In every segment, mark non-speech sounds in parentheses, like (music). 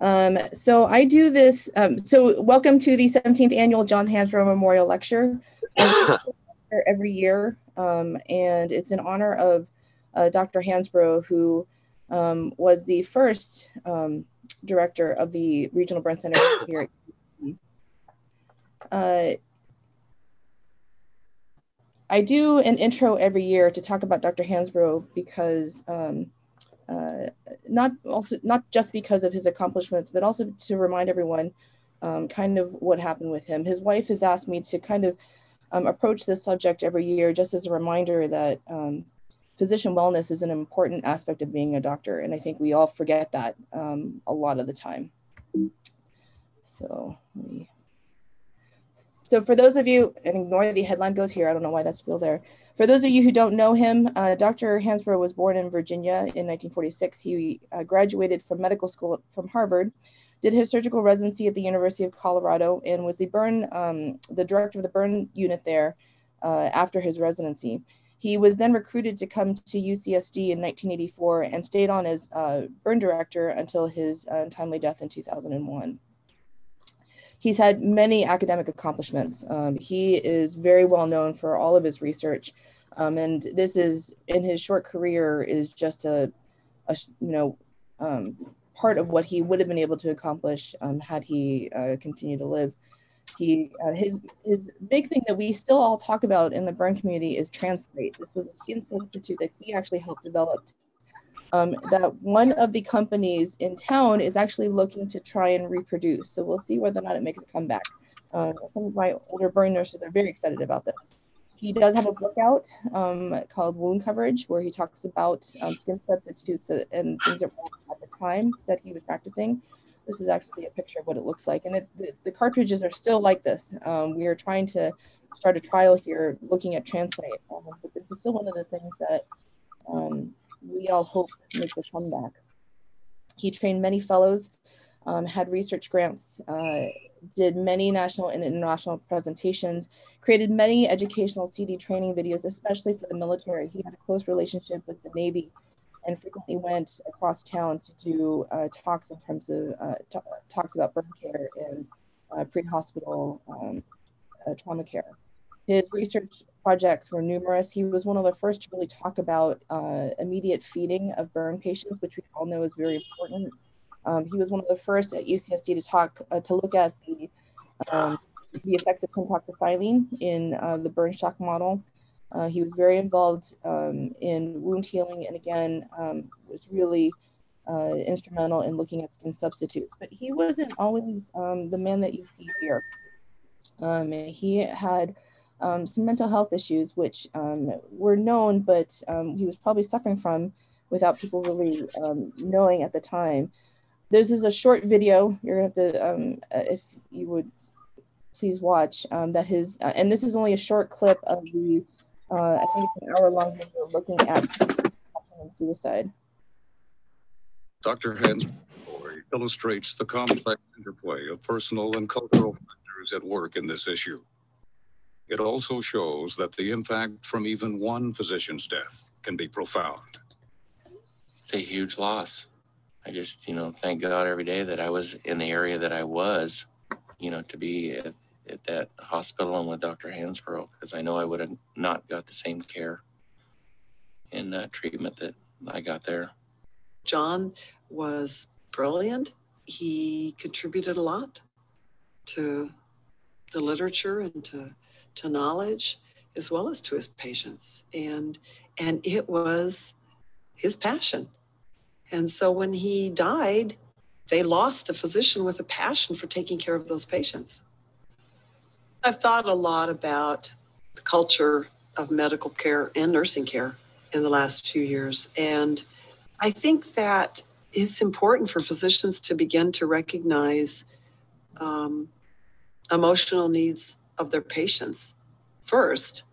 Um, so I do this. Um, so welcome to the 17th annual John Hansbrough Memorial Lecture (coughs) every year. Um, and it's in honor of uh, Dr. Hansbrough, who um, was the first um, director of the Regional Burn Center (coughs) here. Uh, I do an intro every year to talk about Dr. Hansbrough because um, uh, not also not just because of his accomplishments, but also to remind everyone um, kind of what happened with him. His wife has asked me to kind of um, approach this subject every year just as a reminder that um, physician wellness is an important aspect of being a doctor. And I think we all forget that um, a lot of the time. So let me so for those of you, and ignore the headline goes here, I don't know why that's still there. For those of you who don't know him, uh, Dr. Hansbrough was born in Virginia in 1946. He uh, graduated from medical school from Harvard, did his surgical residency at the University of Colorado, and was the burn, um, the director of the burn unit there uh, after his residency. He was then recruited to come to UCSD in 1984 and stayed on as uh, burn director until his uh, untimely death in 2001 he's had many academic accomplishments. Um, he is very well known for all of his research. Um, and this is in his short career is just a, a you know, um, part of what he would have been able to accomplish um, had he uh, continued to live. He uh, his his big thing that we still all talk about in the burn community is TransCyte. This was a skin substitute that he actually helped develop um, that one of the companies in town is actually looking to try and reproduce. So we'll see whether or not it makes a comeback. Uh, some of my older burn nurses are very excited about this. He does have a book out um, called Wound Coverage, where he talks about um, skin substitutes and things that were at the time that he was practicing. This is actually a picture of what it looks like. And it, the, the, cartridges are still like this. Um, we are trying to start a trial here looking at TransCyte. Um, but this is still one of the things that um, we all hope makes a comeback. He trained many fellows, um, had research grants, uh, did many national and international presentations, created many educational CD training videos, especially for the military. He had a close relationship with the Navy and frequently went across town to do uh, talks in terms of uh, talks about burn care and uh, pre-hospital um, uh, trauma care. His research projects were numerous. He was one of the first to really talk about uh, immediate feeding of burn patients, which we all know is very important. Um, he was one of the first at UCSD to talk uh, to look at the um, the effects of pentoxifylline in uh, the burn shock model. Uh, he was very involved um, in wound healing, and again um, was really uh, instrumental in looking at skin substitutes. But he wasn't always um, the man that you see here. Um, he had um, some mental health issues, which um, were known, but um, he was probably suffering from without people really um, knowing at the time. This is a short video. You're gonna have to, um, uh, if you would please watch um, that his, uh, and this is only a short clip of the, uh, I think it's an hour long video looking at suicide. Dr. Hans illustrates the complex interplay of personal and cultural factors at work in this issue. It also shows that the impact from even one physician's death can be profound. It's a huge loss. I just, you know, thank God every day that I was in the area that I was, you know, to be at, at that hospital and with Dr. Hansbrough, because I know I would have not got the same care and uh, treatment that I got there. John was brilliant. He contributed a lot to the literature and to to knowledge as well as to his patients and and it was his passion. And so when he died they lost a physician with a passion for taking care of those patients. I've thought a lot about the culture of medical care and nursing care in the last few years. And i think that it's important for physicians to begin to recognize um, emotional needs of their patients first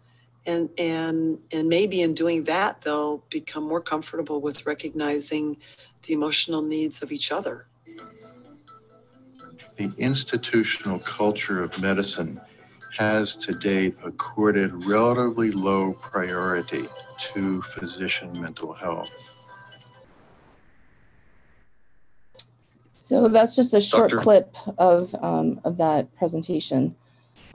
and and and maybe in doing that they'll become more comfortable with recognizing the emotional needs of each other the institutional culture of medicine has to date accorded relatively low priority to physician mental health So that's just a short Doctor? clip of um, of that presentation.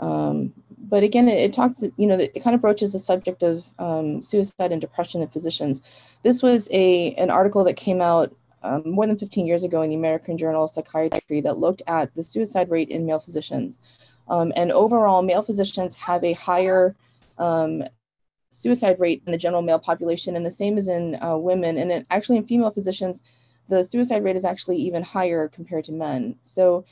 Um, but again, it, it talks, you know, it kind of broaches the subject of um, suicide and depression in physicians. This was a an article that came out um, more than 15 years ago in the American Journal of Psychiatry that looked at the suicide rate in male physicians. Um, and overall, male physicians have a higher um, suicide rate in the general male population, and the same as in uh, women. And it, actually, in female physicians, the suicide rate is actually even higher compared to men. So,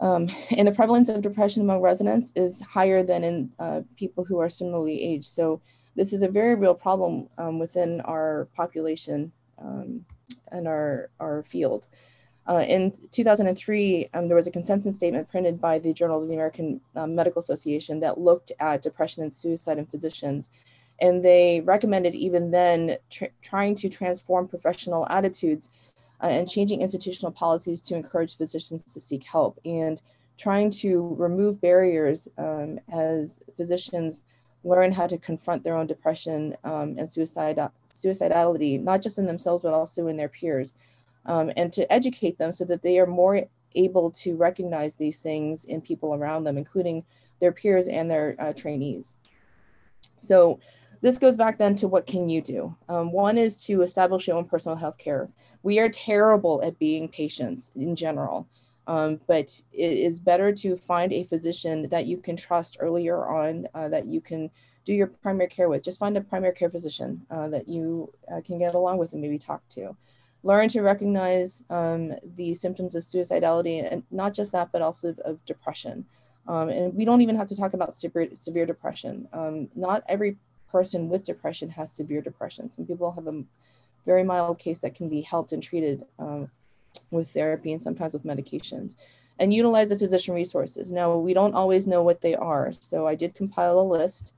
um, and the prevalence of depression among residents is higher than in uh, people who are similarly aged. So, this is a very real problem um, within our population um, and our, our field. Uh, in 2003, um, there was a consensus statement printed by the Journal of the American um, Medical Association that looked at depression and suicide in physicians. And they recommended even then tr- trying to transform professional attitudes uh, and changing institutional policies to encourage physicians to seek help and trying to remove barriers um, as physicians learn how to confront their own depression um, and suicide, suicidality, not just in themselves, but also in their peers, um, and to educate them so that they are more able to recognize these things in people around them, including their peers and their uh, trainees. So this goes back then to what can you do? Um, one is to establish your own personal health care. We are terrible at being patients in general, um, but it is better to find a physician that you can trust earlier on, uh, that you can do your primary care with. Just find a primary care physician uh, that you uh, can get along with and maybe talk to. Learn to recognize um, the symptoms of suicidality, and not just that, but also of, of depression. Um, and we don't even have to talk about severe, severe depression. Um, not every person with depression has severe depression. Some people have a very mild case that can be helped and treated um, with therapy and sometimes with medications. And utilize the physician resources. Now, we don't always know what they are, so I did compile a list.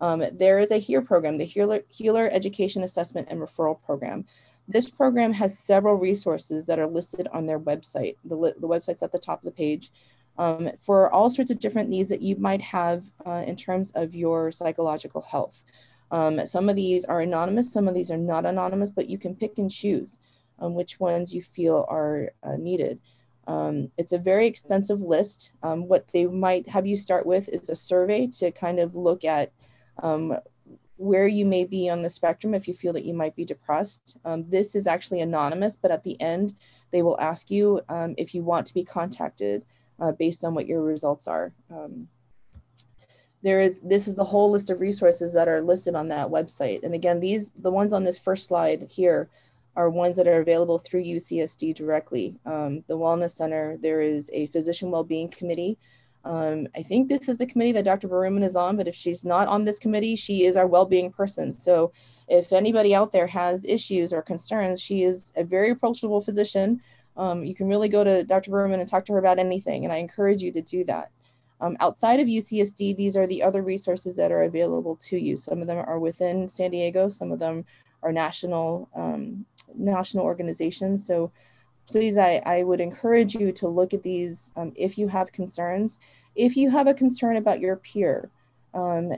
Um, there is a HEAR program, the Healer, Healer Education Assessment and Referral Program. This program has several resources that are listed on their website. The, the website's at the top of the page um, for all sorts of different needs that you might have uh, in terms of your psychological health. Um, some of these are anonymous, some of these are not anonymous, but you can pick and choose um, which ones you feel are uh, needed. Um, it's a very extensive list. Um, what they might have you start with is a survey to kind of look at um, where you may be on the spectrum if you feel that you might be depressed. Um, this is actually anonymous, but at the end, they will ask you um, if you want to be contacted uh, based on what your results are. Um, there is, this is the whole list of resources that are listed on that website. And again, these, the ones on this first slide here are ones that are available through UCSD directly. Um, the Wellness Center, there is a physician well-being committee um, I think this is the committee that Dr. Baruman is on, but if she's not on this committee, she is our well-being person. So if anybody out there has issues or concerns, she is a very approachable physician. Um, you can really go to Dr. Baruman and talk to her about anything, and I encourage you to do that. Um, outside of UCSD, these are the other resources that are available to you. Some of them are within San Diego, some of them are national um, national organizations. So please, I, I would encourage you to look at these um, if you have concerns. If you have a concern about your peer, um,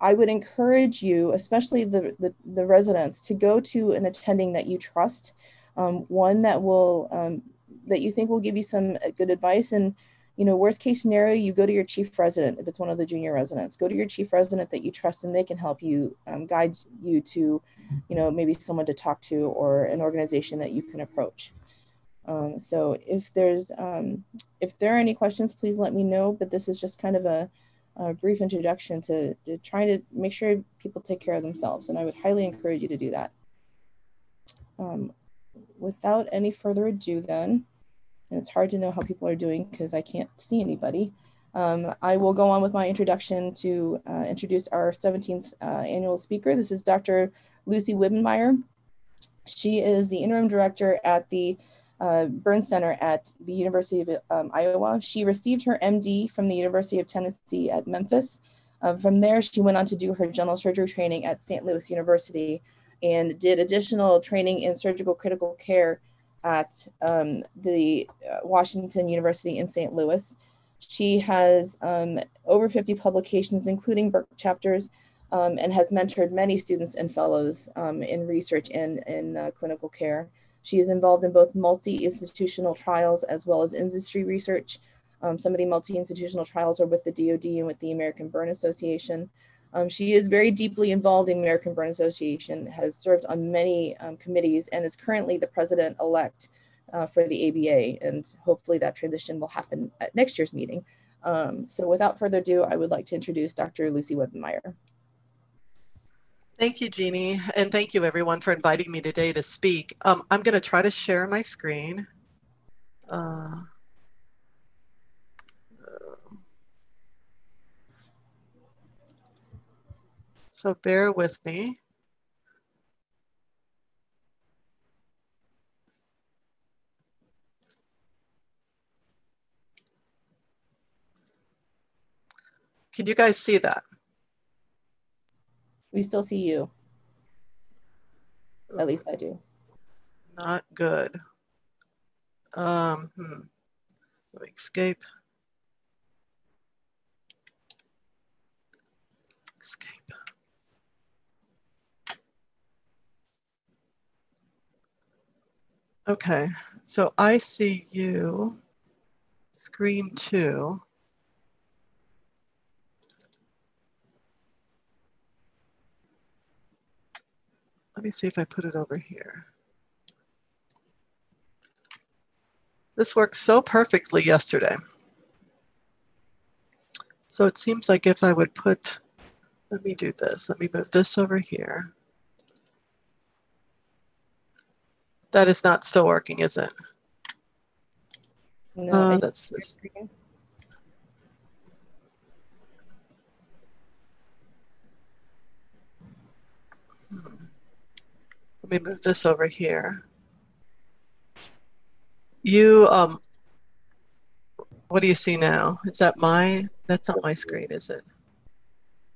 I would encourage you, especially the, the, the, residents, to go to an attending that you trust, um, one that will um, that you think will give you some uh, good advice and you know, worst case scenario, you go to your chief resident if it's one of the junior residents. Go to your chief resident that you trust, and they can help you um, guide you to, you know, maybe someone to talk to or an organization that you can approach. Um, so if there's um, if there are any questions, please let me know. But this is just kind of a, a brief introduction to, to trying to make sure people take care of themselves, and I would highly encourage you to do that. Um, without any further ado, then and it's hard to know how people are doing because I can't see anybody. Um, I will go on with my introduction to uh, introduce our 17th uh, annual speaker. This is Dr. Lucy Wibbenmeyer. She is the interim director at the uh, Burn Center at the University of um, Iowa. She received her MD from the University of Tennessee at Memphis. Uh, from there, she went on to do her general surgery training at St. Louis University and did additional training in surgical critical care at um, the uh, Washington University in St. Louis. She has um, over 50 publications, including book chapters, um, and has mentored many students and fellows um, in research and in uh, clinical care. She is involved in both multi-institutional trials as well as industry research. Um, some of the multi-institutional trials are with the DoD and with the American Burn Association. Um, she is very deeply involved in the American Burn Association, has served on many um, committees, and is currently the president-elect uh, for the ABA. And hopefully that transition will happen at next year's meeting. Um, so without further ado, I would like to introduce Dr. Lucy Wibbenmeyer. Thank you, Jeannie, and thank you everyone for inviting me today to speak. Um, I'm going to try to share my screen. Uh, so bear with me. Can you guys see that? We still see you. At least I do. Not good. Um, hmm. Let me escape. Escape. Okay, so I see you, screen two. Let me see if I put it over here. This worked so perfectly yesterday. So it seems like if I would put, let me do this. Let me move this over here. That is not still working, is it? No, Uh, I- that's. Let me move this over here. You, um, what do you see now? Is that my, that's not my screen, is it?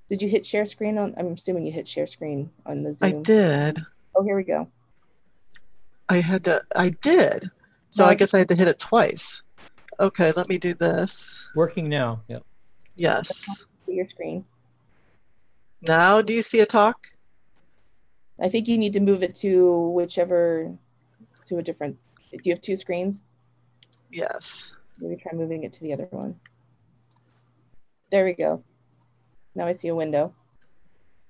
Did you hit share screen on? I'm assuming you hit share screen on the Zoom. I did. Oh, here we go. I had to, I did. So No, I I guess I had to hit it twice. Okay, let me do this. Working now. Yep. Yes. See your screen. Now, do you see a talk? I think you need to move it to whichever, to a different. Do you have two screens? Yes. Maybe try moving it to the other one. There we go. Now I see a window.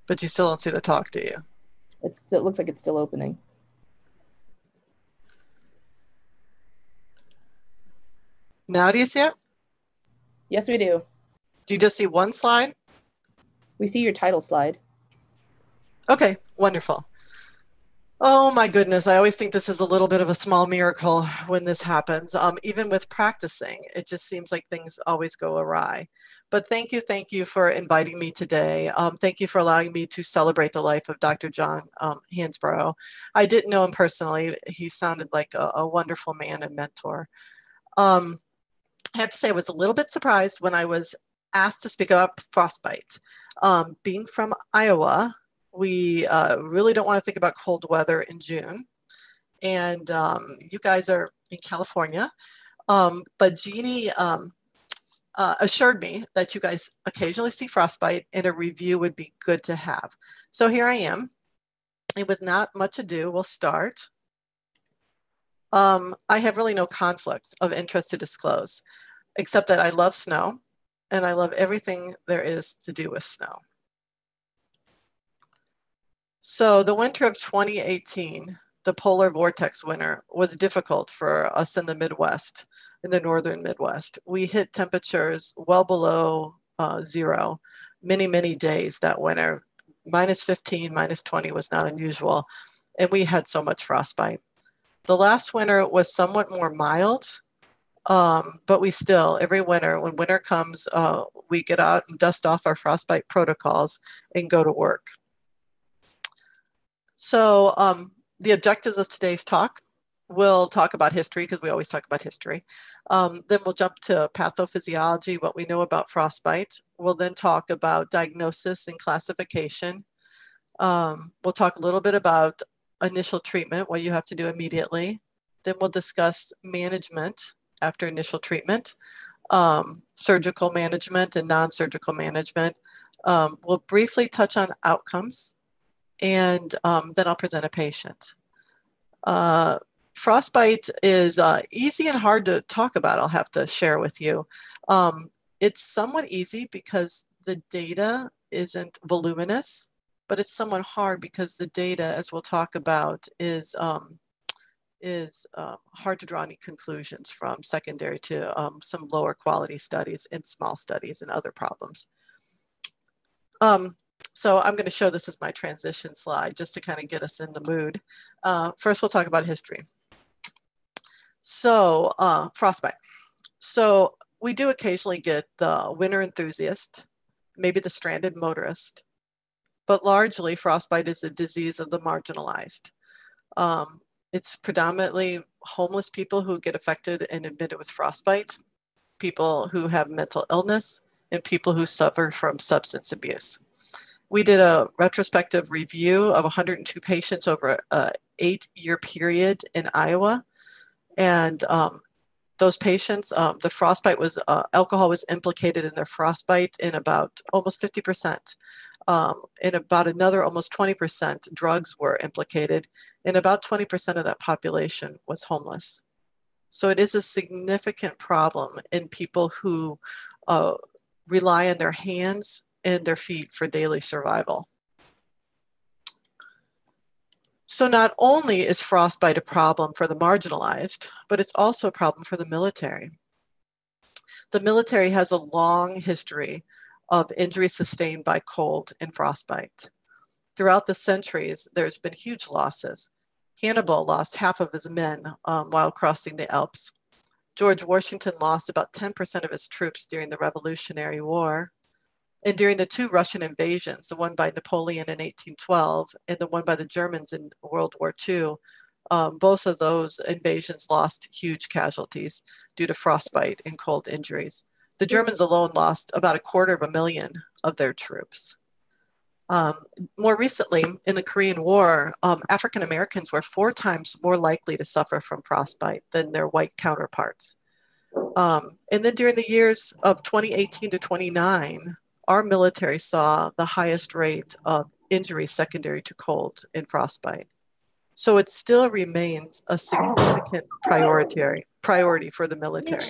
But you still don't see the talk, do you? It's, it looks like it's still opening. Now, do you see it? Yes, we do. Do you just see one slide? We see your title slide. Okay, wonderful. Oh my goodness, I always think this is a little bit of a small miracle when this happens. Um, even with practicing, it just seems like things always go awry. But thank you, thank you for inviting me today. Um, thank you for allowing me to celebrate the life of Dr. John um, Hansborough. I didn't know him personally. He sounded like a, a wonderful man and mentor. Um, I have to say, I was a little bit surprised when I was asked to speak about frostbite. Um, being from Iowa, we uh, really don't want to think about cold weather in June. And um, you guys are in California. Um, but Jeannie um, uh, assured me that you guys occasionally see frostbite and a review would be good to have. So here I am. And with not much ado, we'll start. Um, I have really no conflicts of interest to disclose, except that I love snow and I love everything there is to do with snow. So the winter of 2018, the polar vortex winter, was difficult for us in the Midwest, in the northern Midwest. We hit temperatures well below uh, zero many, many days that winter. Minus 15, minus 20 was not unusual. And we had so much frostbite. The last winter was somewhat more mild, um, but we still, every winter, when winter comes, uh, we get out and dust off our frostbite protocols and go to work. So um, the objectives of today's talk, we'll talk about history because we always talk about history. Um, then we'll jump to pathophysiology, what we know about frostbite. We'll then talk about diagnosis and classification. Um, we'll talk a little bit about initial treatment, what you have to do immediately. Then we'll discuss management after initial treatment, um, surgical management and non-surgical management. Um, we'll briefly touch on outcomes and um, then I'll present a patient. Uh, frostbite is uh, easy and hard to talk about, I'll have to share with you. Um, it's somewhat easy because the data isn't voluminous, but it's somewhat hard because the data, as we'll talk about, is um, is uh, hard to draw any conclusions from secondary to um, some lower quality studies and small studies and other problems. Um, so I'm going to show this as my transition slide just to kind of get us in the mood. Uh, first, we'll talk about history. So uh, frostbite. So we do occasionally get the winter enthusiast, maybe the stranded motorist, but largely frostbite is a disease of the marginalized. Um, it's predominantly homeless people who get affected and admitted with frostbite, people who have mental illness, and people who suffer from substance abuse. We did a retrospective review of 102 patients over an eight year period in Iowa. And um, those patients, um, the frostbite was, uh, alcohol was implicated in their frostbite in about almost 50%. Um, in about another almost 20%, drugs were implicated, and about 20% of that population was homeless. So it is a significant problem in people who uh, rely on their hands and their feet for daily survival. So not only is frostbite a problem for the marginalized, but it's also a problem for the military. The military has a long history of injury sustained by cold and frostbite. Throughout the centuries, there's been huge losses. Hannibal lost half of his men um, while crossing the Alps. George Washington lost about 10% of his troops during the Revolutionary War. And during the two Russian invasions, the one by Napoleon in 1812 and the one by the Germans in World War II, um, both of those invasions lost huge casualties due to frostbite and cold injuries. The Germans alone lost about a quarter of a million of their troops. Um, more recently, in the Korean War, um, African Americans were four times more likely to suffer from frostbite than their white counterparts. Um, and then during the years of 2018 to 29, our military saw the highest rate of injury secondary to cold and frostbite. So it still remains a significant priority, priority for the military.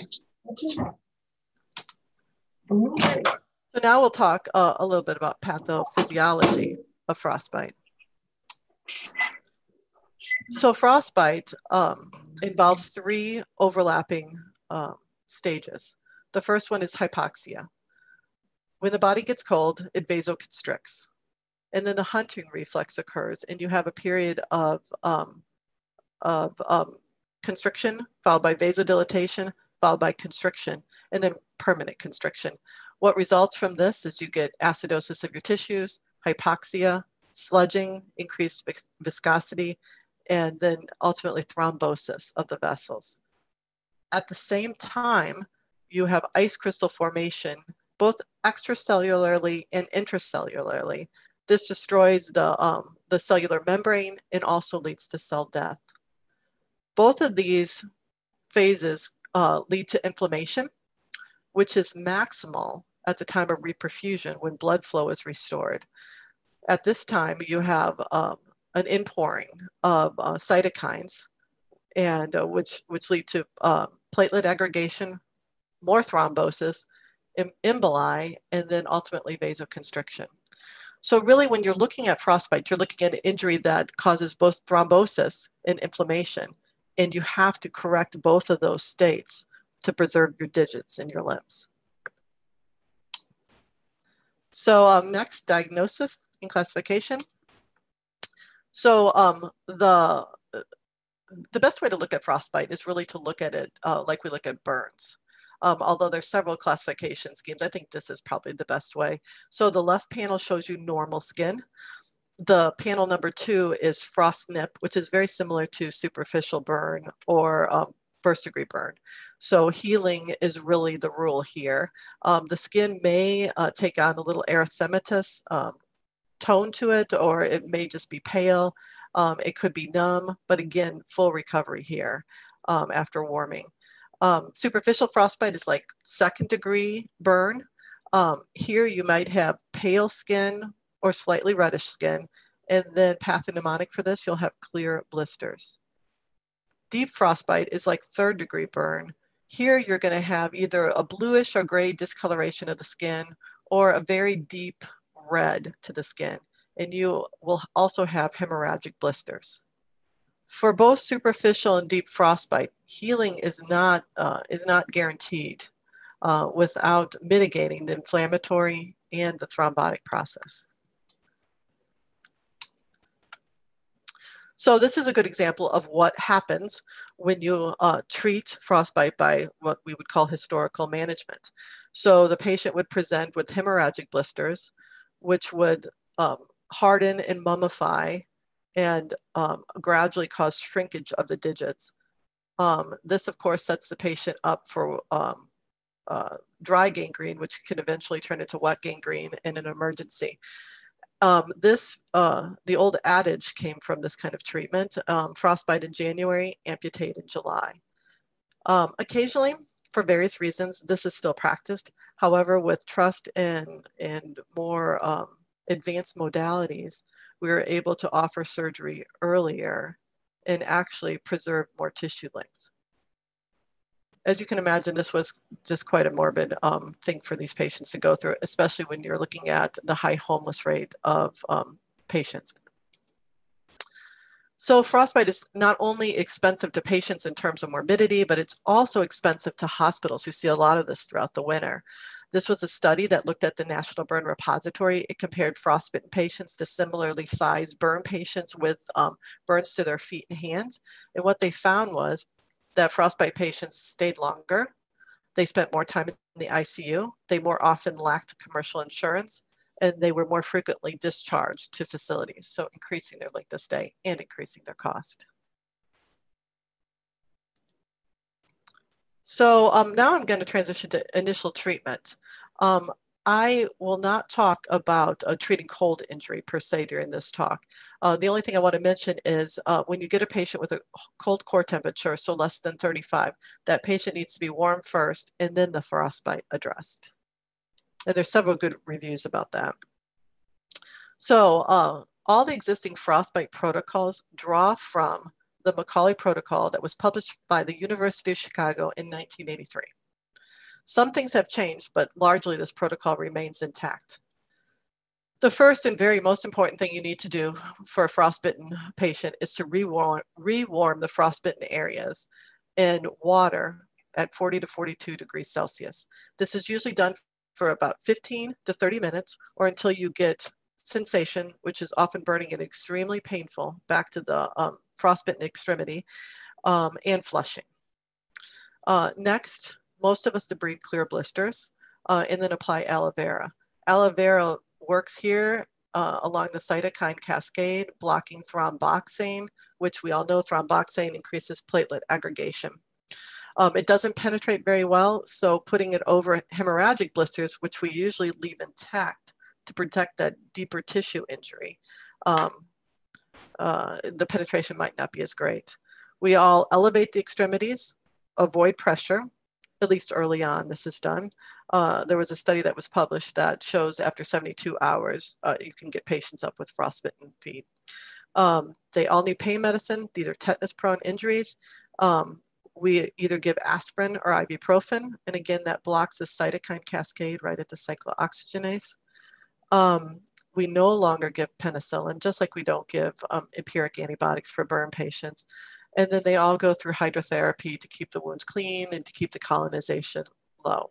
So now we'll talk uh, a little bit about pathophysiology of frostbite. So frostbite um, involves three overlapping um, stages. The first one is hypoxia. When the body gets cold, it vasoconstricts. And then the hunting reflex occurs, and you have a period of, um, of um, constriction followed by vasodilatation, followed by constriction, and then permanent constriction. What results from this is you get acidosis of your tissues, hypoxia, sludging, increased viscosity, and then ultimately thrombosis of the vessels. At the same time, you have ice crystal formation, both extracellularly and intracellularly. This destroys the, um, the cellular membrane and also leads to cell death. Both of these phases uh, lead to inflammation, which is maximal at the time of reperfusion when blood flow is restored. At this time, you have um, an inpouring of uh, cytokines, and uh, which which lead to um, platelet aggregation, more thrombosis, emboli, and then ultimately vasoconstriction. So really, when you're looking at frostbite, you're looking at an injury that causes both thrombosis and inflammation and you have to correct both of those states to preserve your digits in your limbs. So um, next, diagnosis and classification. So um, the, the best way to look at frostbite is really to look at it uh, like we look at burns. Um, although there's several classification schemes, I think this is probably the best way. So the left panel shows you normal skin the panel number two is frost nip, which is very similar to superficial burn or um, first degree burn. So healing is really the rule here. Um, the skin may uh, take on a little erythematous um, tone to it, or it may just be pale. Um, it could be numb, but again, full recovery here um, after warming. Um, superficial frostbite is like second degree burn. Um, here you might have pale skin or slightly reddish skin. And then pathognomonic for this, you'll have clear blisters. Deep frostbite is like third degree burn. Here you're going to have either a bluish or gray discoloration of the skin or a very deep red to the skin. And you will also have hemorrhagic blisters. For both superficial and deep frostbite, healing is not, uh, is not guaranteed uh, without mitigating the inflammatory and the thrombotic process. So this is a good example of what happens when you uh, treat frostbite by what we would call historical management. So the patient would present with hemorrhagic blisters, which would um, harden and mummify and um, gradually cause shrinkage of the digits. Um, this, of course, sets the patient up for um, uh, dry gangrene, which can eventually turn into wet gangrene in an emergency. Um, this, uh, the old adage came from this kind of treatment, um, frostbite in January, amputate in July. Um, occasionally, for various reasons, this is still practiced. However, with trust and, and more advanced modalities, we were able to offer surgery earlier and actually preserve more tissue length as you can imagine, this was just quite a morbid um, thing for these patients to go through, especially when you're looking at the high homeless rate of um, patients. So frostbite is not only expensive to patients in terms of morbidity, but it's also expensive to hospitals who see a lot of this throughout the winter. This was a study that looked at the National Burn Repository. It compared frostbitten patients to similarly sized burn patients with um, burns to their feet and hands. And what they found was that frostbite patients stayed longer. They spent more time in the ICU. They more often lacked commercial insurance and they were more frequently discharged to facilities. So increasing their length of stay and increasing their cost. So um, now I'm going to transition to initial treatment. Um, I will not talk about uh, treating cold injury per se during this talk. Uh, the only thing I want to mention is uh, when you get a patient with a cold core temperature, so less than 35, that patient needs to be warm first and then the frostbite addressed. And there's several good reviews about that. So uh, all the existing frostbite protocols draw from the McCauley protocol that was published by the University of Chicago in 1983. Some things have changed, but largely this protocol remains intact. The first and very most important thing you need to do for a frostbitten patient is to rewarm, rewarm the frostbitten areas in water at 40 to 42 degrees Celsius. This is usually done for about 15 to 30 minutes or until you get sensation, which is often burning and extremely painful, back to the um, frostbitten extremity um, and flushing. Uh, next, most of us debride clear blisters uh, and then apply aloe vera. Aloe vera works here uh, along the cytokine cascade, blocking thromboxane, which we all know thromboxane increases platelet aggregation. Um, it doesn't penetrate very well, so putting it over hemorrhagic blisters, which we usually leave intact to protect that deeper tissue injury, um, uh, the penetration might not be as great. We all elevate the extremities, avoid pressure, at least early on, this is done. Uh, there was a study that was published that shows after 72 hours, uh, you can get patients up with frostbitten feet. Um, they all need pain medicine. These are tetanus prone injuries. Um, we either give aspirin or ibuprofen. And again, that blocks the cytokine cascade right at the cyclooxygenase. Um, we no longer give penicillin, just like we don't give um, empiric antibiotics for burn patients. And then they all go through hydrotherapy to keep the wounds clean and to keep the colonization low.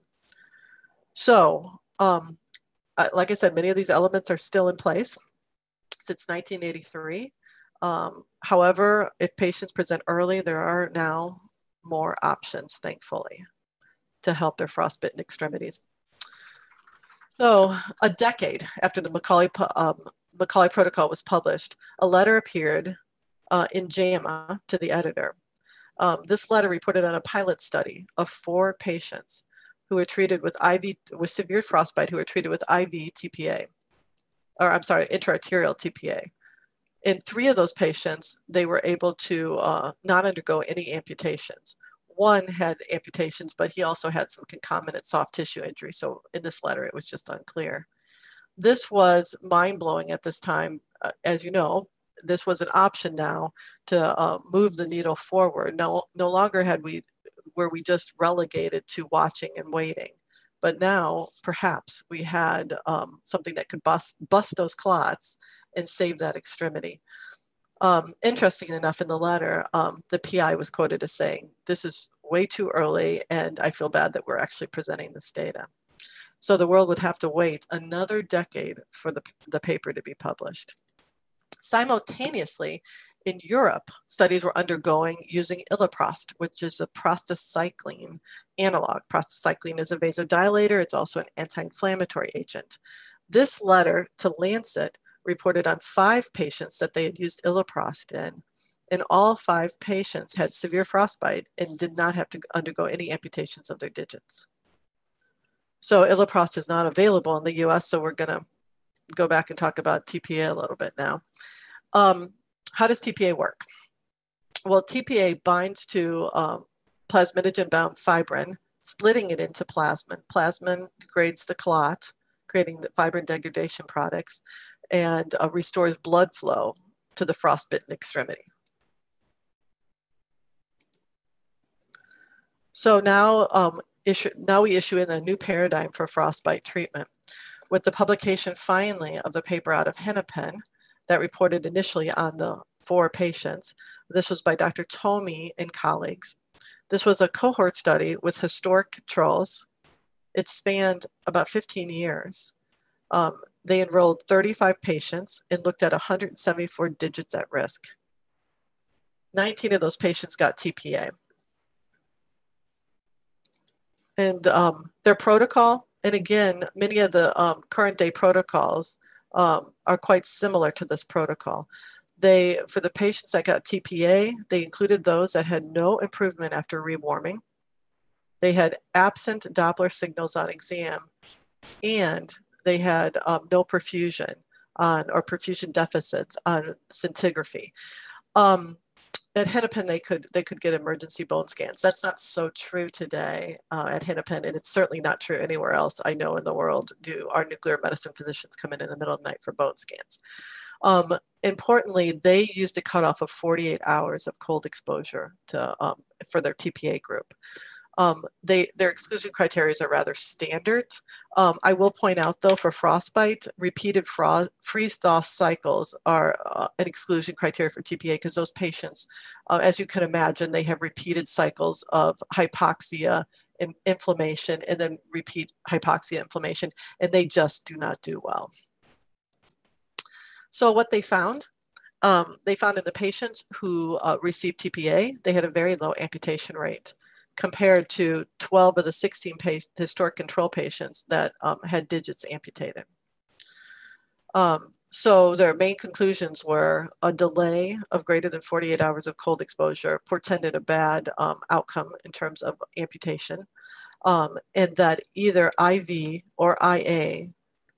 So, um, like I said, many of these elements are still in place since 1983. Um, however, if patients present early, there are now more options, thankfully, to help their frostbitten extremities. So a decade after the McCauley, um, McCauley protocol was published, a letter appeared uh, in JAMA to the editor. Um, this letter reported on a pilot study of four patients who were treated with IV, with severe frostbite who were treated with IV TPA, or I'm sorry, intraarterial TPA. In three of those patients, they were able to uh, not undergo any amputations. One had amputations, but he also had some concomitant soft tissue injury. So in this letter, it was just unclear. This was mind blowing at this time. Uh, as you know, this was an option now to uh, move the needle forward. No, no longer had we were we just relegated to watching and waiting. But now, perhaps we had um, something that could bust, bust those clots and save that extremity. Um, interesting enough, in the letter, um, the PI was quoted as saying, This is way too early, and I feel bad that we're actually presenting this data. So the world would have to wait another decade for the, the paper to be published. Simultaneously, in Europe, studies were undergoing using iloprost, which is a prostacyclin analog. Prostacyclin is a vasodilator. It's also an anti-inflammatory agent. This letter to Lancet reported on five patients that they had used iloprost in, and all five patients had severe frostbite and did not have to undergo any amputations of their digits. So iloprost is not available in the US, so we're gonna go back and talk about TPA a little bit now. Um, how does TPA work? Well, TPA binds to um, plasminogen-bound fibrin, splitting it into plasmin. Plasmin degrades the clot, creating the fibrin degradation products, and uh, restores blood flow to the frostbitten extremity. So now, um, issue, now we issue in a new paradigm for frostbite treatment. With the publication finally of the paper out of Hennepin, that reported initially on the four patients. This was by Dr. Twomey and colleagues. This was a cohort study with historic controls. It spanned about 15 years. Um, they enrolled 35 patients and looked at 174 digits at risk. 19 of those patients got TPA. And um, their protocol, and again, many of the um, current day protocols um, are quite similar to this protocol. They, for the patients that got TPA, they included those that had no improvement after rewarming. They had absent Doppler signals on exam, and they had um, no perfusion on or perfusion deficits on scintigraphy. Um, at Hennepin, they could they could get emergency bone scans. That's not so true today uh, at Hennepin, and it's certainly not true anywhere else I know in the world. Do our nuclear medicine physicians come in in the middle of the night for bone scans? Um, importantly, they used a cutoff of 48 hours of cold exposure to um, for their TPA group. Um, they, their exclusion criteria are rather standard. Um, I will point out though, for frostbite, repeated fro freeze-thaw cycles are uh, an exclusion criteria for TPA because those patients, uh, as you can imagine, they have repeated cycles of hypoxia and inflammation and then repeat hypoxia inflammation, and they just do not do well. So what they found, um, they found in the patients who uh, received TPA, they had a very low amputation rate compared to 12 of the 16 historic control patients that um, had digits amputated. Um, so their main conclusions were a delay of greater than 48 hours of cold exposure portended a bad um, outcome in terms of amputation, um, and that either IV or IA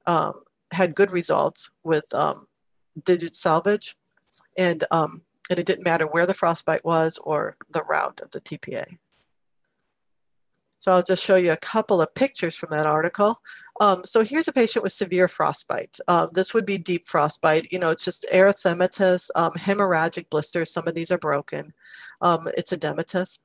um, had good results with um, digit salvage, and, and it didn't matter where the frostbite was or the route of the TPA. So I'll just show you a couple of pictures from that article. Um, so here's a patient with severe frostbite. Uh, this would be deep frostbite. You know, it's just erythematous, um, hemorrhagic blisters. Some of these are broken. Um, it's edematous.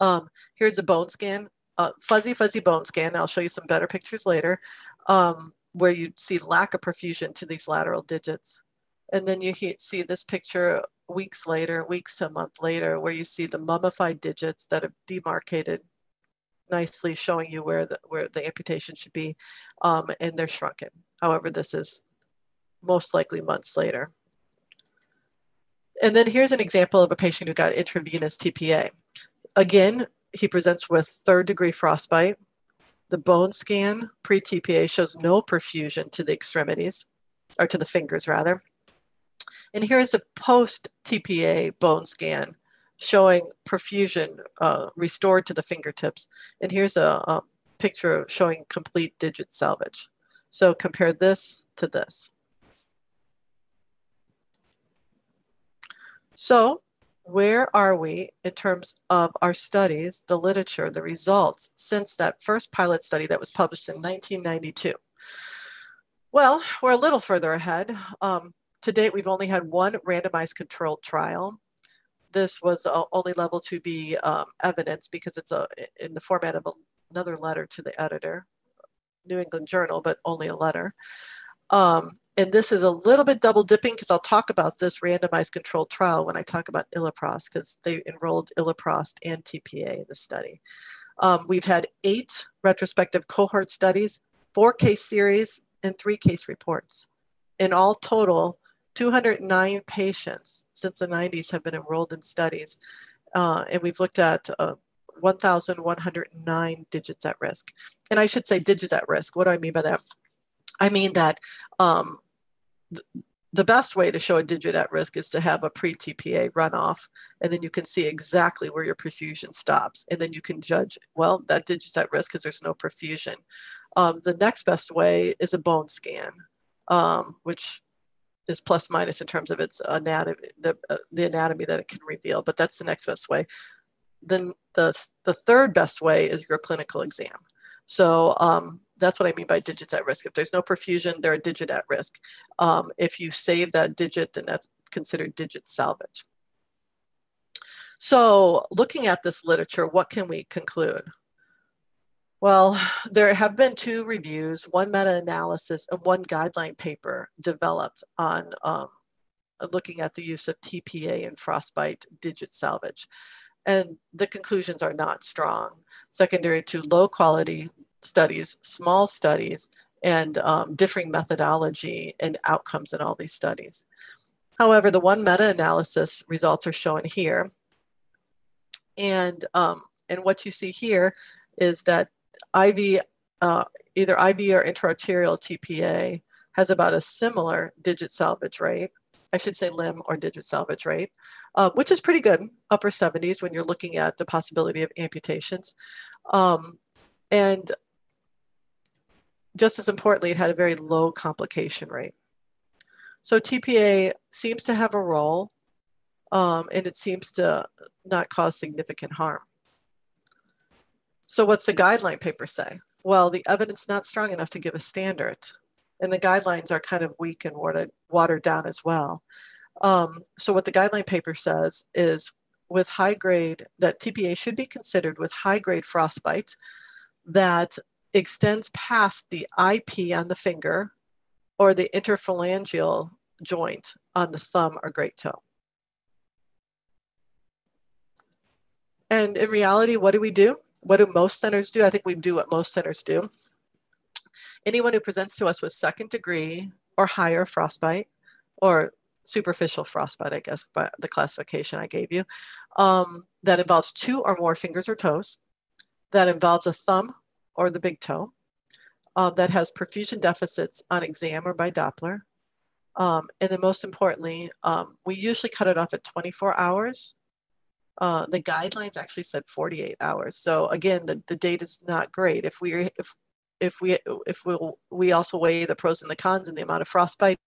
Um, here's a bone scan, uh, fuzzy, fuzzy bone scan. I'll show you some better pictures later, um, where you see lack of perfusion to these lateral digits. And then you see this picture weeks later, weeks to a month later, where you see the mummified digits that have demarcated nicely showing you where the, where the amputation should be, um, and they're shrunken. However, this is most likely months later. And then here's an example of a patient who got intravenous TPA. Again, he presents with third degree frostbite. The bone scan pre-TPA shows no perfusion to the extremities, or to the fingers rather. And here's a post-TPA bone scan showing perfusion uh, restored to the fingertips. And here's a, a picture showing complete digit salvage. So compare this to this. So where are we in terms of our studies, the literature, the results since that first pilot study that was published in 1992? Well, we're a little further ahead. Um, to date, we've only had one randomized controlled trial. This was only level to be um, evidence because it's a, in the format of another letter to the editor, New England Journal, but only a letter. Um, and this is a little bit double dipping because I'll talk about this randomized controlled trial when I talk about iloprost because they enrolled iloprost and TPA in the study. Um, we've had eight retrospective cohort studies, four case series, and three case reports. In all total, 209 patients since the 90s have been enrolled in studies, uh, and we've looked at uh, 1,109 digits at risk. And I should say digits at risk. What do I mean by that? I mean that um, the best way to show a digit at risk is to have a pre-TPA runoff, and then you can see exactly where your perfusion stops. And then you can judge, well, that digit's at risk because there's no perfusion. Um, the next best way is a bone scan, um, which is plus minus in terms of its anatomy, the, uh, the anatomy that it can reveal, but that's the next best way. Then the, the third best way is your clinical exam. So um, that's what I mean by digits at risk. If there's no perfusion, they're a digit at risk. Um, if you save that digit, then that's considered digit salvage. So looking at this literature, what can we conclude? Well, (sighs) there have been two reviews, one meta-analysis and one guideline paper developed on um, looking at the use of TPA and frostbite digit salvage. And the conclusions are not strong. Secondary to low quality studies, small studies, and um, differing methodology and outcomes in all these studies. However, the one meta-analysis results are shown here. And, um, and what you see here is that IV, uh, either IV or intraarterial TPA has about a similar digit salvage rate. I should say limb or digit salvage rate, uh, which is pretty good, upper 70s when you're looking at the possibility of amputations. Um, and just as importantly, it had a very low complication rate. So TPA seems to have a role um, and it seems to not cause significant harm. So what's the guideline paper say? Well, the evidence not strong enough to give a standard and the guidelines are kind of weak and watered, down as well. Um, so what the guideline paper says is with high grade, that TPA should be considered with high grade frostbite that extends past the IP on the finger or the interphalangeal joint on the thumb or great toe. And in reality, what do we do? What do most centers do? I think we do what most centers do. Anyone who presents to us with second degree or higher frostbite or superficial frostbite, I guess, by the classification I gave you, um, that involves two or more fingers or toes, that involves a thumb or the big toe uh, that has perfusion deficits on exam or by Doppler. Um, and then most importantly, um, we usually cut it off at 24 hours. Uh, the guidelines actually said 48 hours. So again, the, the data is not great. If we if if we if we we also weigh the pros and the cons and the amount of frostbite,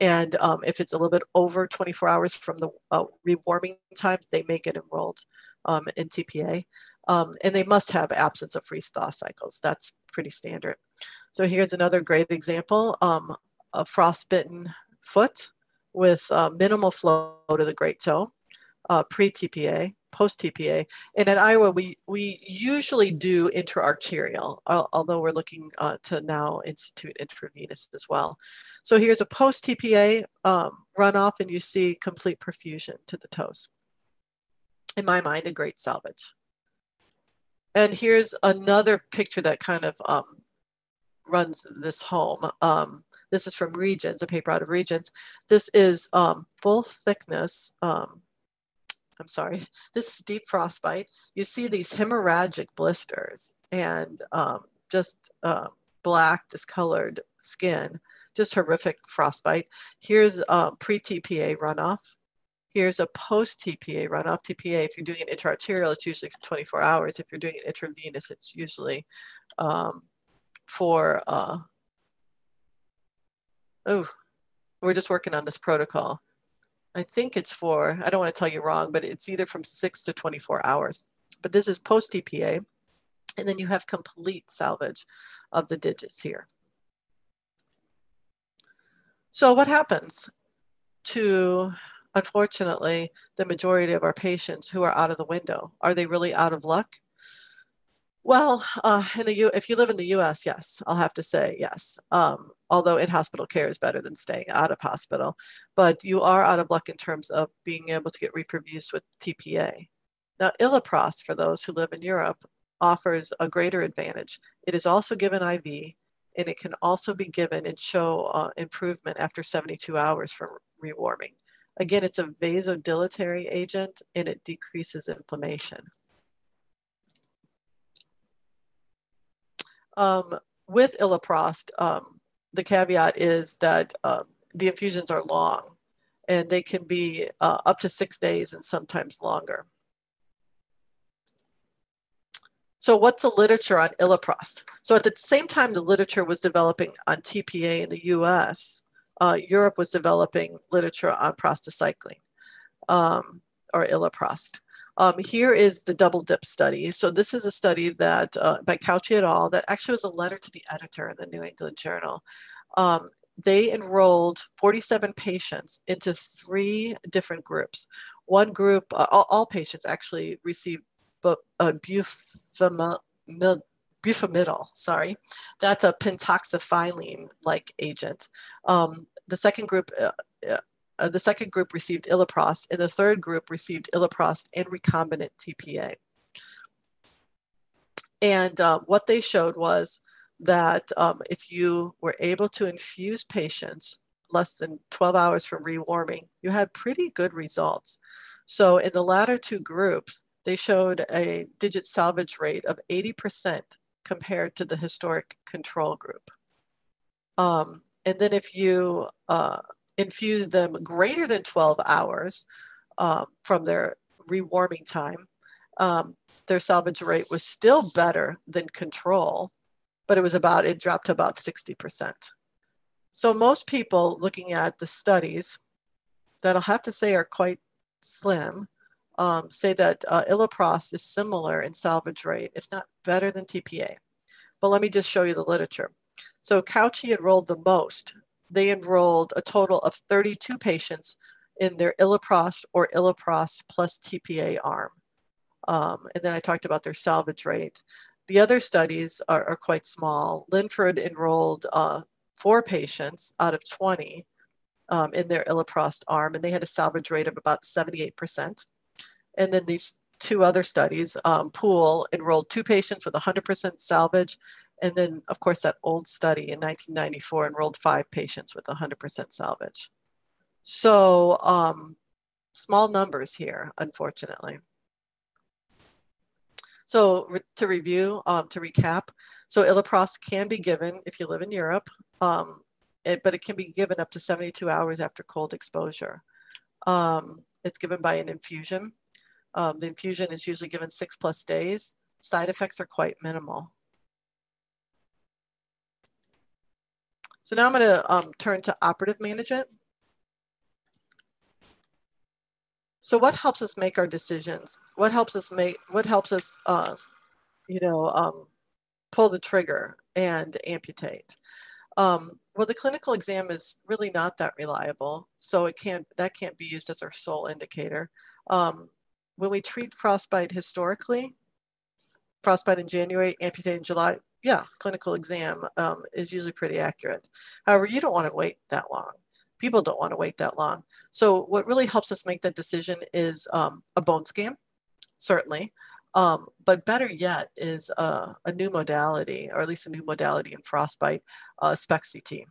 and um, if it's a little bit over 24 hours from the uh, rewarming time, they may get enrolled um, in TPA. Um, and they must have absence of freeze thaw cycles. That's pretty standard. So here's another great example, um, a frostbitten foot with uh, minimal flow to the great toe, uh, pre-TPA, post-TPA. And at Iowa, we, we usually do intraarterial, although we're looking uh, to now institute intravenous as well. So here's a post-TPA um, runoff, and you see complete perfusion to the toes. In my mind, a great salvage. And here's another picture that kind of um, runs this home. Um, this is from Regions, a paper out of Regions. This is um, full thickness. I'm sorry, (laughs) this is deep frostbite. You see these hemorrhagic blisters and um, just uh, black, discolored skin, just horrific frostbite. Here's um, pre-TPA runoff. Here's a post-TPA runoff. TPA, if you're doing an intraarterial, it's usually 24 hours. If you're doing an intravenous, it's usually um, for, uh, oh, we're just working on this protocol. I think it's for, I don't want to tell you wrong, but it's either from six to 24 hours. But this is post-TPA. And then you have complete salvage of the digits here. So what happens? to, unfortunately, the majority of our patients who are out of the window. Are they really out of luck? Well, uh, in the U, if you live in the U.S., yes, I'll have to say yes. Um, although in-hospital care is better than staying out of hospital, but you are out of luck in terms of being able to get reproduced with TPA. Now, Iloprost, for those who live in Europe, offers a greater advantage. It is also given IV, and it can also be given and show uh, improvement after 72 hours from rewarming. Again, it's a vasodilatory agent, and it decreases inflammation. Um, with iloprost, um, the caveat is that uh, the infusions are long and they can be uh, up to six days and sometimes longer. So what's the literature on iloprost? So at the same time the literature was developing on TPA in the US, uh, Europe was developing literature on prostacyclin um, or iloprost. Um, here is the double dip study. So this is a study that uh, by Cauchy et al. that actually was a letter to the editor in the New England Journal. Um, they enrolled 47 patients into three different groups. One group, uh, all, all, patients actually received bu- uh, sorry, that's a pentoxifylline-like agent. Um, the second group uh, uh the second group received iloprost, and the third group received iloprost and recombinant TPA. And uh, what they showed was that um, if you were able to infuse patients less than 12 hours from rewarming, you had pretty good results. So in the latter two groups, they showed a digit salvage rate of 80% compared to the historic control group. Um, and then if you uh, infuse them greater than 12 hours um, from their rewarming time, um, their salvage rate was still better than control, but it was about, it dropped to about 60%. So most people looking at the studies that I'll have to say are quite slim um, say that uh, iloprost is similar in salvage rate, if not better than TPA. But let me just show you the literature. So Cauchy enrolled the most they enrolled a total of 32 patients in their iloprost or iloprost plus TPA arm. Um, and then I talked about their salvage rate. The other studies are, are quite small. Lindford enrolled uh, four patients out of 20 um, in their iloprost arm, and they had a salvage rate of about 78%. And then these two other studies, um, Poole enrolled two patients with 100% salvage, and then, of course, that old study in 1994 enrolled five patients with 100% salvage. So um, small numbers here, unfortunately. So re to review, um, to recap, so iloprost can be given if you live in Europe, um, it, but it can be given up to 72 hours after cold exposure. Um, it's given by an infusion. Um, the infusion is usually given six plus days. Side effects are quite minimal. So now I'm going to um, turn to operative management. So what helps us make our decisions? What helps us make, what helps us, uh, you know, um, pull the trigger and amputate? Um, well, the clinical exam is really not that reliable. So it can't, that can't be used as our sole indicator. Um, when we treat frostbite historically, frostbite in January, amputate in July, yeah, clinical exam um, is usually pretty accurate. However, you don't want to wait that long. People don't want to wait that long. So what really helps us make that decision is um, a bone scan, certainly. Um, but better yet is uh, a new modality, or at least a new modality in frostbite, uh, SPECT-CT.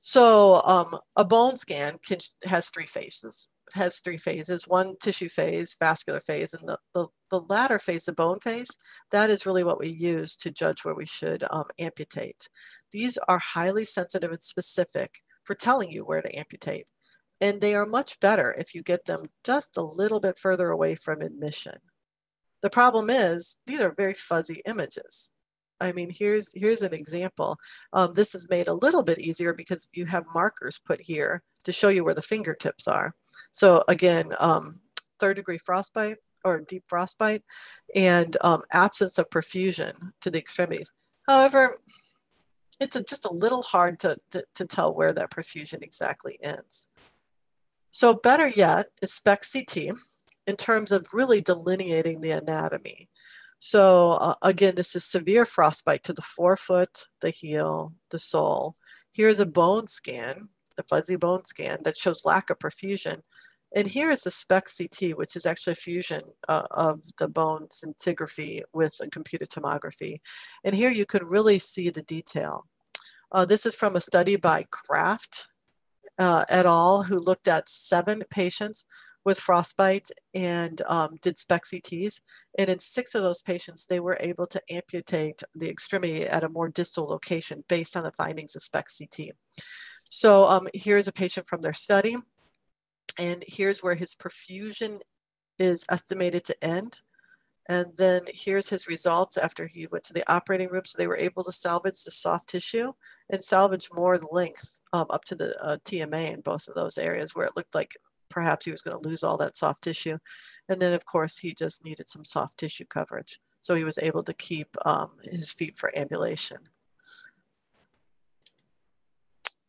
So um, a bone scan can, has three phases has three phases, one tissue phase, vascular phase, and the, the, the latter phase, the bone phase, that is really what we use to judge where we should um, amputate. These are highly sensitive and specific for telling you where to amputate. And they are much better if you get them just a little bit further away from admission. The problem is these are very fuzzy images. I mean, here's here's an example. Um, this is made a little bit easier because you have markers put here to show you where the fingertips are. So again, um, third degree frostbite or deep frostbite and um, absence of perfusion to the extremities. However, it's a, just a little hard to, to, to tell where that perfusion exactly ends. So better yet is SPECT CT in terms of really delineating the anatomy. So uh, again, this is severe frostbite to the forefoot, the heel, the sole. Here's a bone scan, the fuzzy bone scan that shows lack of perfusion. And here is a SPECT CT, which is actually a fusion uh, of the bone scintigraphy with a computed tomography. And here you can really see the detail. Uh, this is from a study by Kraft uh, et al., who looked at seven patients with frostbite and um, did SPECT CTs. And in six of those patients, they were able to amputate the extremity at a more distal location based on the findings of SPECT CT. So um, here's a patient from their study. And here's where his perfusion is estimated to end. And then here's his results after he went to the operating room. So they were able to salvage the soft tissue and salvage more length um, up to the uh, TMA in both of those areas where it looked like perhaps he was going to lose all that soft tissue. And then, of course, he just needed some soft tissue coverage. So he was able to keep um, his feet for ambulation.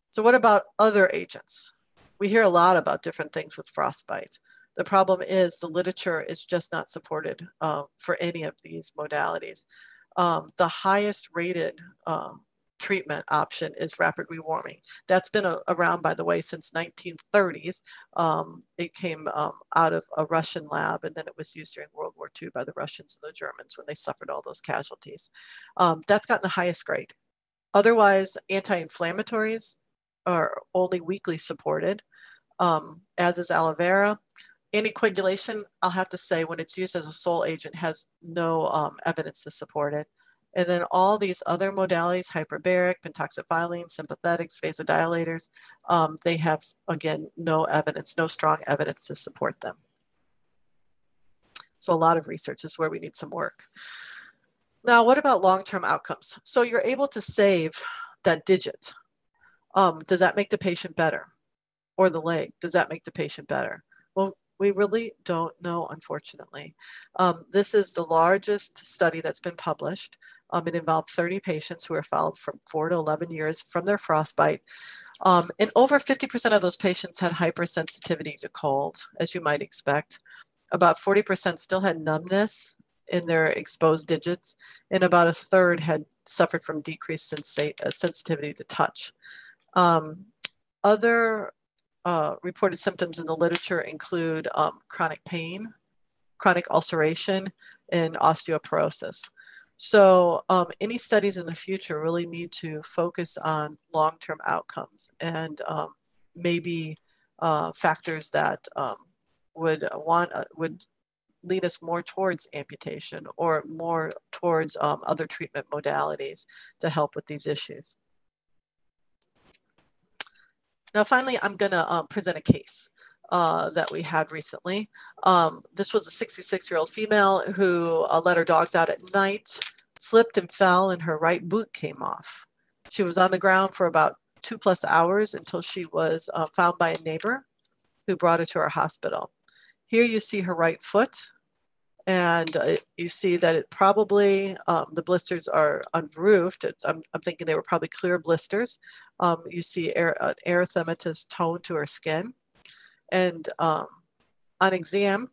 So what about other agents? We hear a lot about different things with frostbite. The problem is the literature is just not supported uh, for any of these modalities. Um, the highest rated uh, treatment option is rapid rewarming. That's been a, around, by the way, since 1930s. Um, it came um, out of a Russian lab, and then it was used during World War II by the Russians and the Germans when they suffered all those casualties. Um, that's gotten the highest grade. Otherwise, anti-inflammatories are only weakly supported, um, as is aloe vera. Anticoagulation, I'll have to say, when it's used as a sole agent, has no um, evidence to support it. And then all these other modalities, hyperbaric, pentoxifylline, sympathetics, vasodilators, um, they have, again, no evidence, no strong evidence to support them. So a lot of research is where we need some work. Now, what about long-term outcomes? So you're able to save that digit. Um, does that make the patient better? Or the leg, does that make the patient better? Well, we really don't know, unfortunately. Um, this is the largest study that's been published. Um, it involved 30 patients who were followed from four to 11 years from their frostbite. Um, and over 50% of those patients had hypersensitivity to cold, as you might expect. About 40% still had numbness in their exposed digits, and about a third had suffered from decreased sensitivity to touch. Um, other uh, reported symptoms in the literature include um, chronic pain, chronic ulceration, and osteoporosis. So um, any studies in the future really need to focus on long-term outcomes and um, maybe uh, factors that um, would want uh, would lead us more towards amputation or more towards um, other treatment modalities to help with these issues. Now, finally, I'm going to um, present a case uh, that we had recently. Um, this was a 66 year old female who uh, let her dogs out at night, slipped and fell, and her right boot came off. She was on the ground for about two plus hours until she was uh, found by a neighbor who brought her to our hospital. Here you see her right foot, and uh, you see that it probably, um, the blisters are unroofed. I'm, I'm, thinking they were probably clear blisters. Um, you see er, an erythematous tone to her skin. And um, on exam,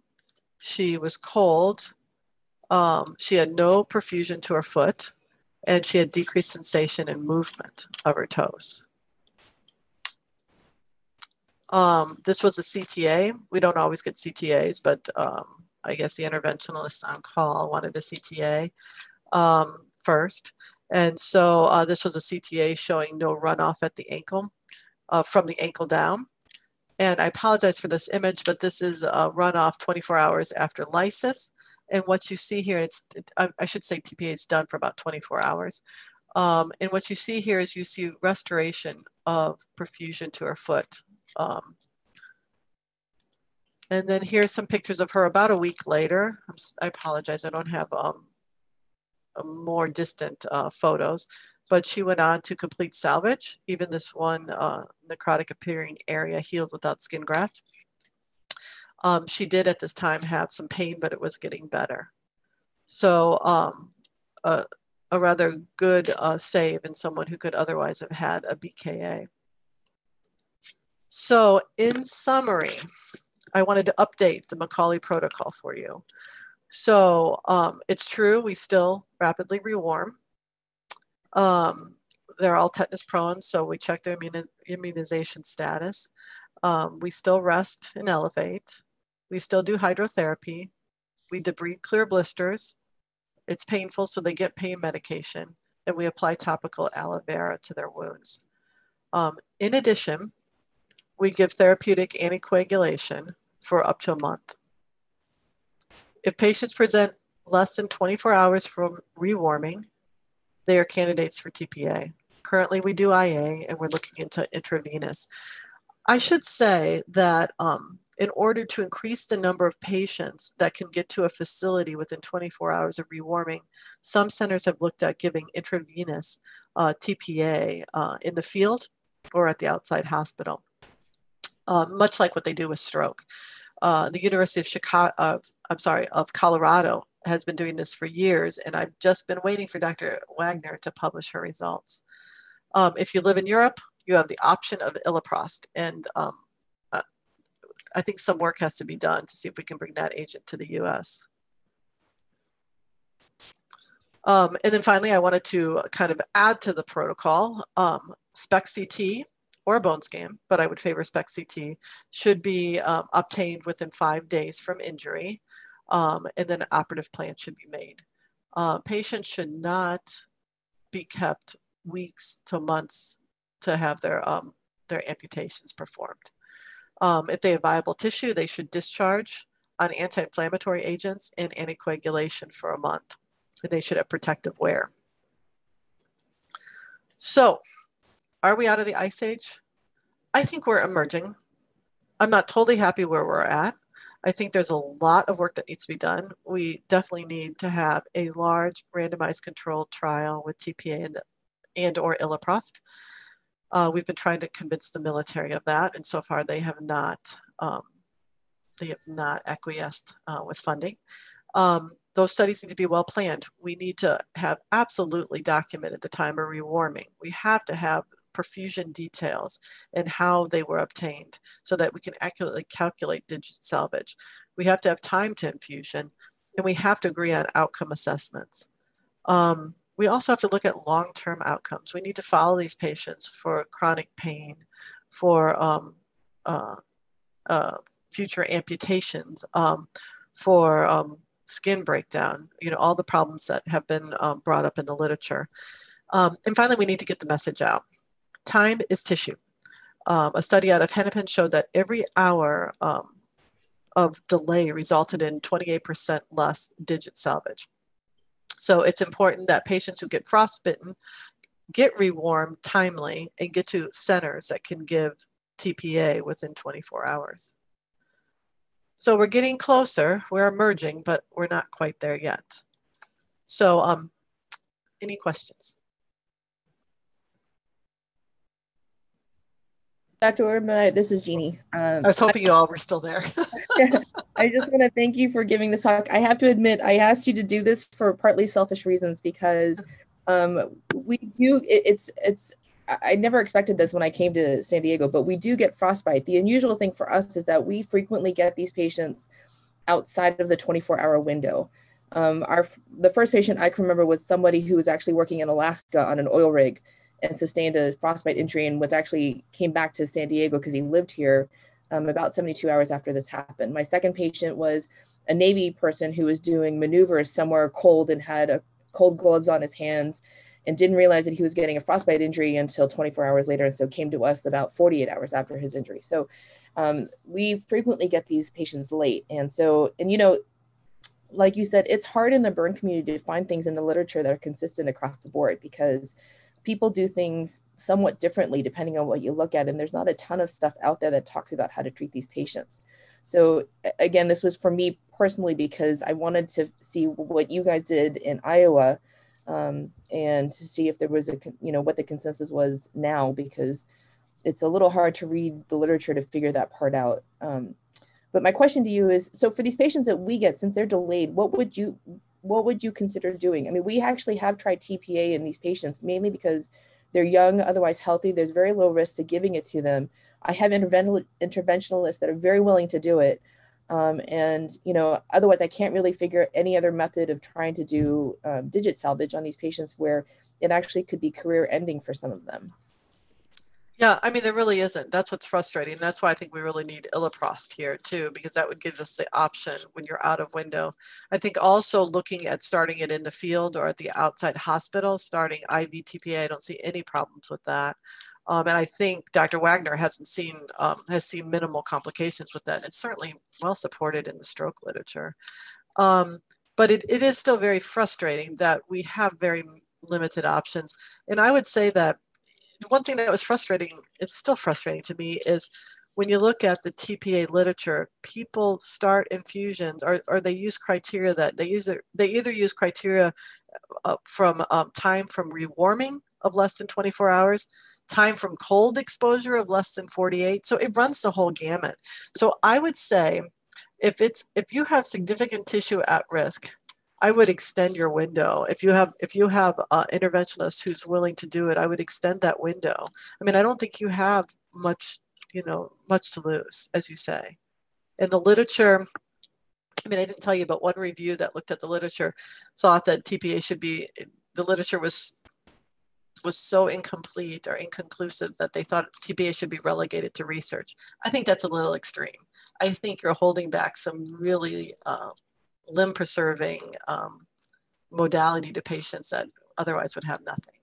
she was cold. Um, she had no perfusion to her foot, and she had decreased sensation and movement of her toes. Um, this was a CTA. We don't always get CTAs, but um, I guess the interventionalist on call wanted a CTA um, first. And so uh, this was a CTA showing no runoff at the ankle uh, from the ankle down. And I apologize for this image, but this is a runoff 24 hours after lysis. And what you see here, it's I should say TPA is done for about 24 hours. Um, and what you see here is you see restoration of perfusion to her foot. Um, and then here's some pictures of her about a week later. i apologize, I don't have um, more distant uh, photos, but she went on to complete salvage. Even this one uh, necrotic appearing area healed without skin graft. Um, she did at this time have some pain, but it was getting better. So um, a, a rather good uh, save in someone who could otherwise have had a BKA. So in summary, I wanted to update the McCauley protocol for you. So um, it's true, we still rapidly rewarm. Um, they're all tetanus prone, so we check their immun immunization status. Um, we still rest and elevate. We still do hydrotherapy. We debris clear blisters. It's painful, so they get pain medication. And we apply topical aloe vera to their wounds. Um, in addition, we give therapeutic anticoagulation for up to a month. If patients present less than 24 hours from rewarming, they are candidates for TPA. Currently, we do IA and we're looking into intravenous. I should say that um, in order to increase the number of patients that can get to a facility within 24 hours of rewarming, some centers have looked at giving intravenous uh, TPA uh, in the field or at the outside hospital, uh, much like what they do with stroke. Uh, the University of Chicago, of, I'm sorry, of Colorado has been doing this for years, and I've just been waiting for Dr. Wagner to publish her results. Um, if you live in Europe, you have the option of iloprost, and um, uh, I think some work has to be done to see if we can bring that agent to the U.S. Um, and then finally, I wanted to kind of add to the protocol um, SPECT-CT or a bone scan, but I would favor SPECT-CT, should be um, obtained within five days from injury, um, and then an operative plan should be made. Uh, patients should not be kept weeks to months to have their, um, their amputations performed. Um, if they have viable tissue, they should discharge on anti-inflammatory agents and anticoagulation for a month. And they should have protective wear. So are we out of the ice age? I think we're emerging. I'm not totally happy where we're at. I think there's a lot of work that needs to be done. We definitely need to have a large randomized controlled trial with TPA and, and or iloprost. Uh, we've been trying to convince the military of that, and so far they have not. Um, they have not acquiesced uh, with funding. Um, those studies need to be well planned. We need to have absolutely documented the time of rewarming. We have to have perfusion details and how they were obtained so that we can accurately calculate digit salvage. We have to have time to infusion and we have to agree on outcome assessments. Um, we also have to look at long-term outcomes. We need to follow these patients for chronic pain, for um, uh, uh, future amputations, um, for um, skin breakdown, you know, all the problems that have been um, brought up in the literature. Um, and finally, we need to get the message out. Time is tissue. Um, a study out of Hennepin showed that every hour um, of delay resulted in 28% less digit salvage. So it's important that patients who get frostbitten get rewarmed timely and get to centers that can give TPA within 24 hours. So we're getting closer, we're emerging, but we're not quite there yet. So um, any questions? Dr. Urban, this is Jeannie. Um, I was hoping you all were still there. (laughs) I just want to thank you for giving this talk. I have to admit, I asked you to do this for partly selfish reasons because um, we do. It, it's it's. I never expected this when I came to San Diego, but we do get frostbite. The unusual thing for us is that we frequently get these patients outside of the 24-hour window. Um, our the first patient I can remember was somebody who was actually working in Alaska on an oil rig and sustained a frostbite injury and was actually came back to San Diego because he lived here um, about 72 hours after this happened. My second patient was a Navy person who was doing maneuvers somewhere cold and had a cold gloves on his hands and didn't realize that he was getting a frostbite injury until 24 hours later and so came to us about 48 hours after his injury so um, we frequently get these patients late and so and you know like you said it's hard in the burn community to find things in the literature that are consistent across the board because people do things somewhat differently depending on what you look at and there's not a ton of stuff out there that talks about how to treat these patients. So again this was for me personally because i wanted to see what you guys did in iowa um, and to see if there was a you know what the consensus was now because it's a little hard to read the literature to figure that part out. Um, but my question to you is so for these patients that we get since they're delayed what would you what would you consider doing? I mean, we actually have tried TPA in these patients mainly because they're young, otherwise healthy. There's very low risk to giving it to them. I have interventionalists that are very willing to do it. Um, and, you know, otherwise I can't really figure any other method of trying to do um, digit salvage on these patients where it actually could be career ending for some of them. Yeah, I mean, there really isn't. That's what's frustrating. That's why I think we really need iloprost here too, because that would give us the option when you're out of window. I think also looking at starting it in the field or at the outside hospital, starting IV TPA, I don't see any problems with that. Um, and I think Dr. Wagner hasn't seen um, has seen minimal complications with that. It's certainly well supported in the stroke literature. Um, but it, it is still very frustrating that we have very limited options. And I would say that one thing that was frustrating, it's still frustrating to me, is when you look at the TPA literature, people start infusions or, or they use criteria that they use they either use criteria uh, from um, time from rewarming of less than 24 hours, time from cold exposure of less than 48. So it runs the whole gamut. So I would say if it's if you have significant tissue at risk, I would extend your window. If you have if you have an interventionist who's willing to do it, I would extend that window. I mean, I don't think you have much, you know, much to lose, as you say. In the literature, I mean, I didn't tell you, but one review that looked at the literature thought that TPA should be the literature was was so incomplete or inconclusive that they thought TPA should be relegated to research. I think that's a little extreme. I think you're holding back some really uh, limb preserving um, modality to patients that otherwise would have nothing.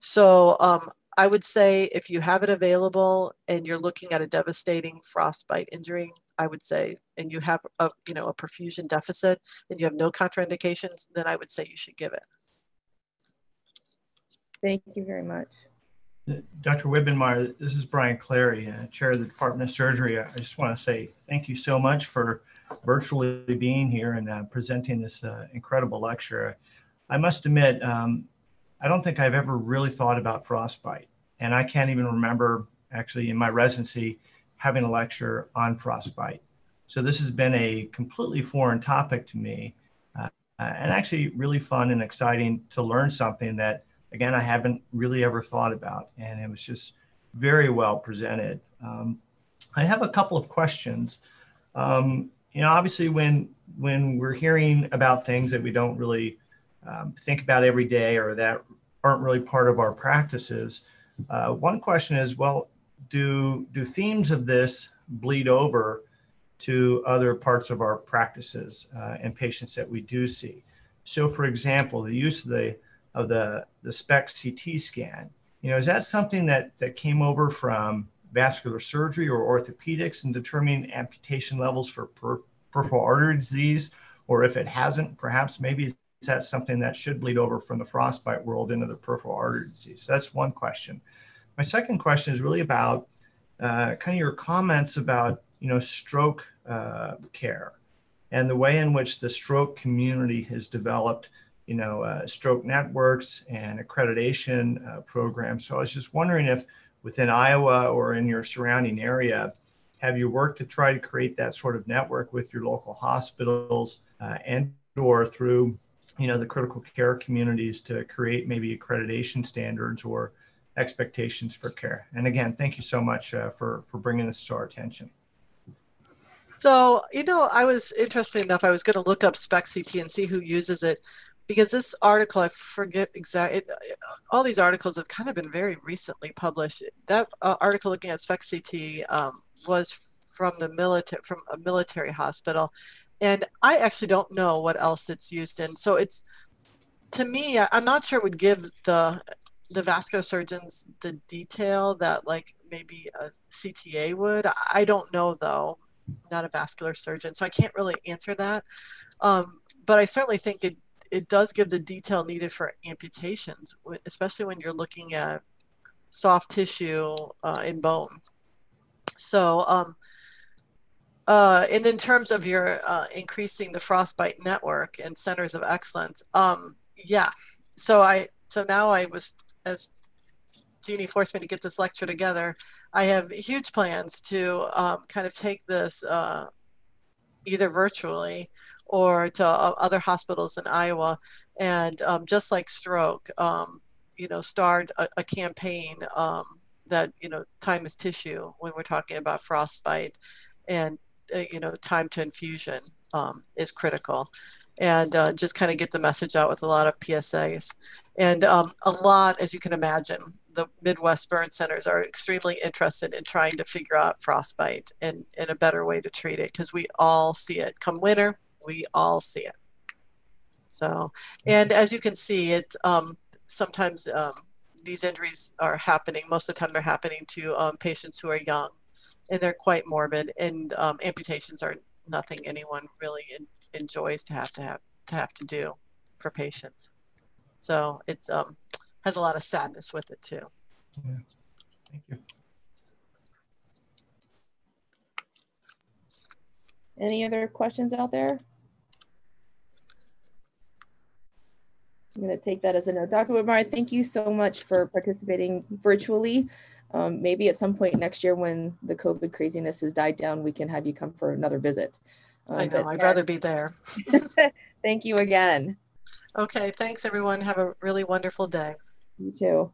So um, I would say if you have it available and you're looking at a devastating frostbite injury, I would say, and you have a, you know, a perfusion deficit and you have no contraindications, then I would say you should give it. Thank you very much. Dr. Wibbenmeyer, this is Bryan Clary, uh, Chair of the Department of Surgery. I just want to say thank you so much for virtually being here and uh, presenting this uh, incredible lecture. I must admit, um, I don't think I've ever really thought about frostbite. And I can't even remember actually in my residency having a lecture on frostbite. So this has been a completely foreign topic to me uh, and actually really fun and exciting to learn something that, again, I haven't really ever thought about. And it was just very well presented. Um, I have a couple of questions. Um, you know, obviously when when we're hearing about things that we don't really um, think about every day or that aren't really part of our practices, uh, one question is, well, do do themes of this bleed over to other parts of our practices uh, and patients that we do see? So, for example, the use of the of the the SPECT CT scan, you know, is that something that that came over from vascular surgery or orthopedics in determining amputation levels for per, peripheral artery disease, or if it hasn't, perhaps maybe is that something that should bleed over from the frostbite world into the peripheral artery disease? So that's one question. My second question is really about uh, kind of your comments about you know stroke uh, care and the way in which the stroke community has developed you know uh, stroke networks and accreditation uh, programs. So I was just wondering if within Iowa or in your surrounding area, have you worked to try to create that sort of network with your local hospitals uh, and or through you know the critical care communities to create maybe accreditation standards or expectations for care? And again thank you so much uh, for for bringing this to our attention. So you know i was interested enough i was going to look up SPECT CT and see who uses it because this article, I forget exactly, all these articles have kind of been very recently published. That uh, article looking at SPECT CT um, was from the military, from a military hospital. And I actually don't know what else it's used in. So it's, to me, I'm not sure it would give the, the vascular surgeons the detail that like maybe a CTA would. I don't know though, not a vascular surgeon. So I can't really answer that. Um, but I certainly think it it does give the detail needed for amputations, especially when you're looking at soft tissue uh, in bone. So, um, uh, and in terms of your uh, increasing the frostbite network and centers of excellence, um, yeah. So I, so now I was, as Jeannie forced me to get this lecture together, I have huge plans to um, kind of take this uh, either virtually or to uh, other hospitals in Iowa. And um, just like stroke, um, you know, started a, a campaign um, that, you know, time is tissue when we're talking about frostbite and, uh, you know, time to infusion um, is critical. And uh, just kind of get the message out with a lot of PSAs. And um, a lot, as you can imagine, the Midwest burn centers are extremely interested in trying to figure out frostbite and, and a better way to treat it because we all see it. Come winter, we all see it. So, and as you can see, it um, sometimes um, these injuries are happening. Most of the time, they're happening to um, patients who are young, and they're quite morbid. And um, amputations are nothing anyone really in, enjoys to have to have to have to do for patients. So it's um, has a lot of sadness with it too. Yeah. Thank you. Any other questions out there? I'm going to take that as a no. Dr. Whitmire, thank you so much for participating virtually. Um, maybe at some point next year when the COVID craziness has died down, we can have you come for another visit. Um, I know, I'd rather be there. (laughs) (laughs) thank you again. Okay, thanks everyone. Have a really wonderful day. You too.